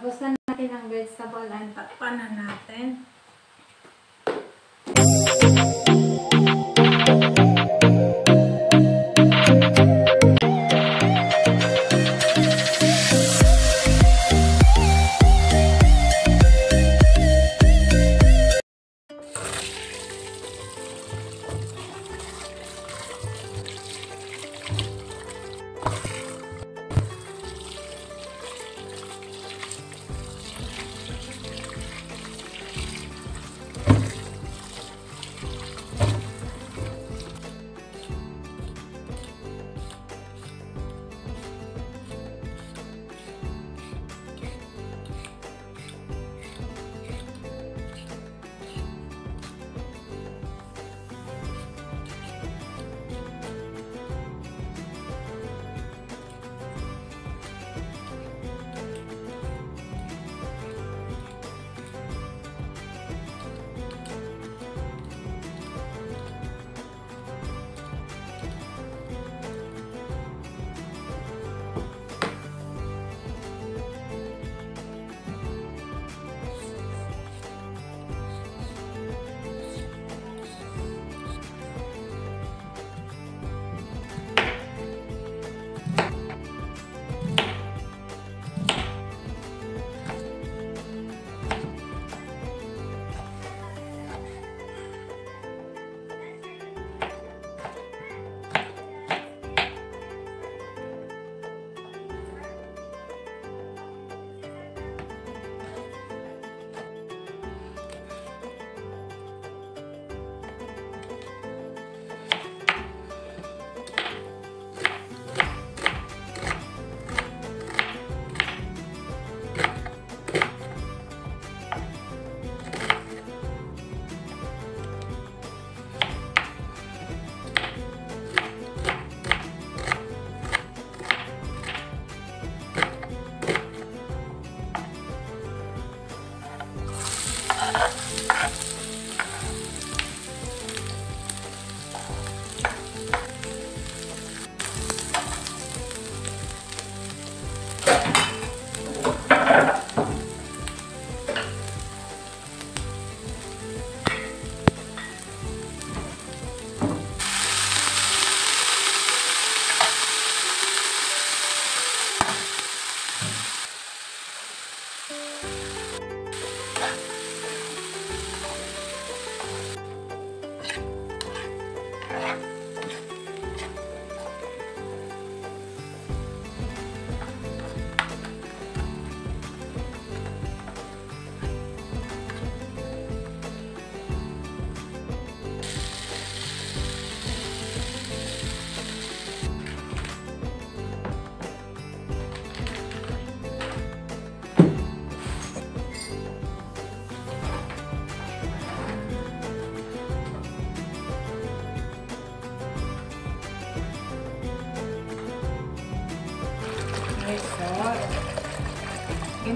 Tapos na natin ang vegetable and takpan na natin. Ha ha ha!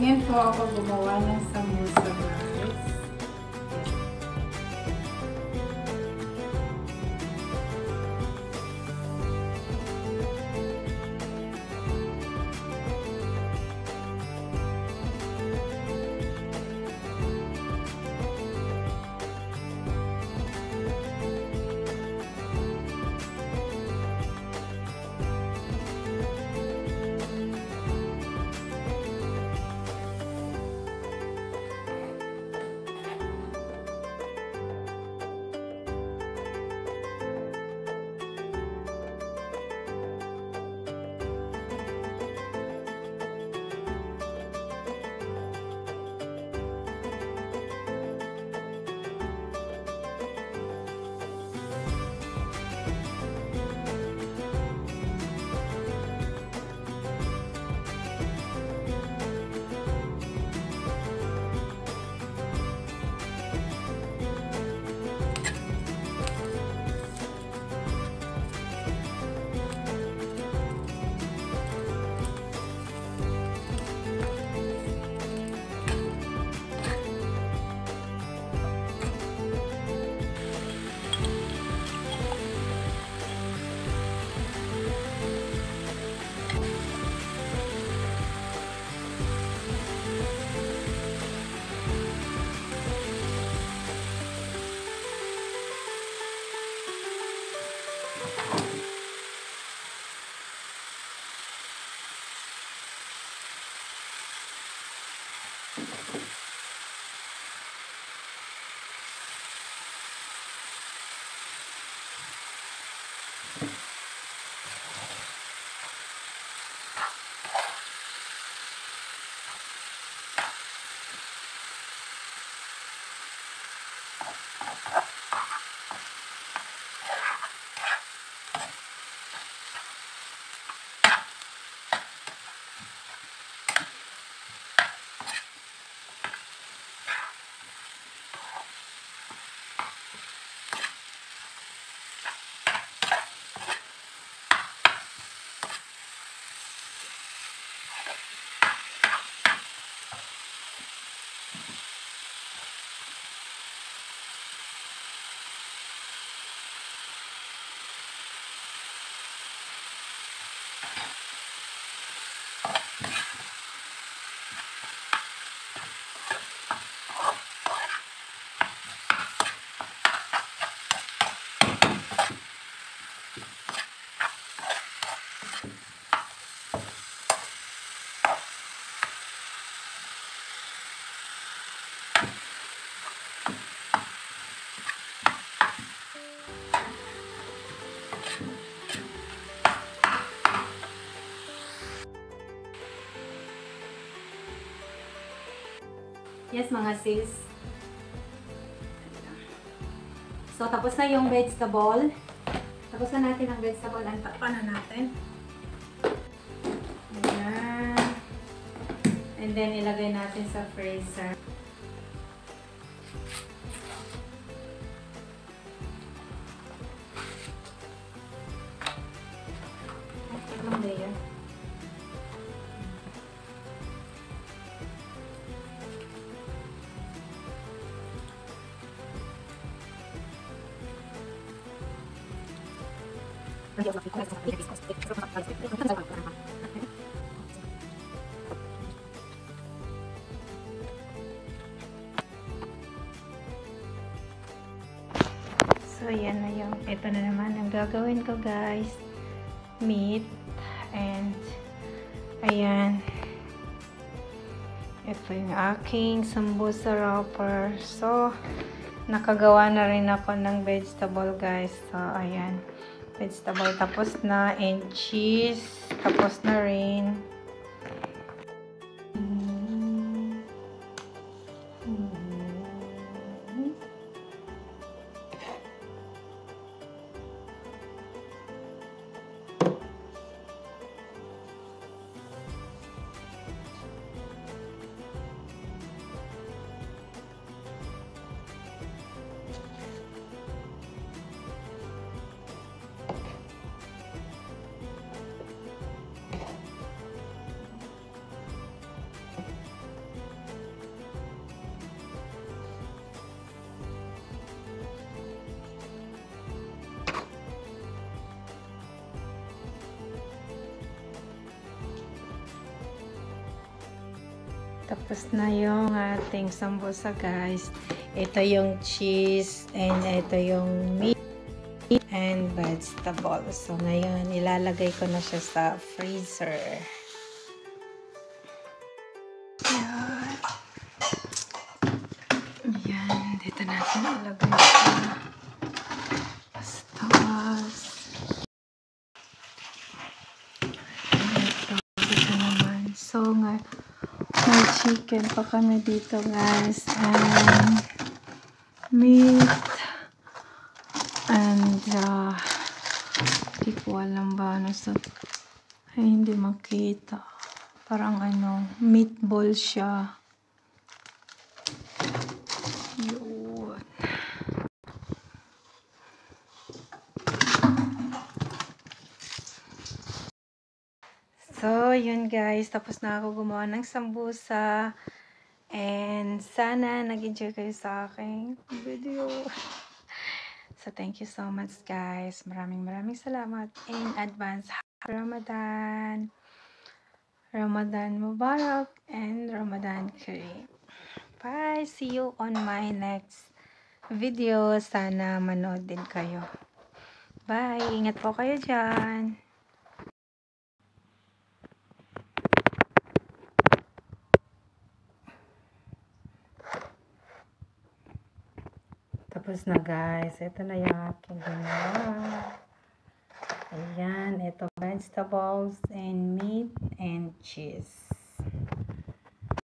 Ganyan po ako gumawa Ha ha ha. Yes, mga sis. So, tapos na yung vegetable. Tapos na natin ang vegetable. Ang takpan na natin. Ayan. And then, ilagay natin sa freezer. So, yan na yung, ito na naman ang gagawin ko guys. Meat. And, ayan. Ito yung aking sambusa wrapper. So, nakagawa na rin ako ng vegetable guys. So, ayan. Vegetable tapos na. And cheese. Tapos na rin. Tapos na yung ating sambusa guys. Ito yung cheese and ito yung meat and vegetables. So ngayon ilalagay ko na siya sa freezer. Ayan. Dito natin ilagay siya. Tapos ito. Dito naman. So nga may chicken pa kami dito guys. And meat and uh, hindi ko alam ba ano sa ay hindi makita. Parang ano meatball siya yun So, yun guys. Tapos na ako gumawa ng sambusa. And sana nag-enjoy kayo sa aking video. So, thank you so much guys. Maraming maraming salamat in advance. Ramadan. Ramadan Mubarak and Ramadan Kareem. Bye! See you on my next video. Sana manood din kayo. Bye! Ingat po kayo dyan. Tapos na guys. Ito na yung aking ginawa. Ayan. Ito vegetables and meat and cheese.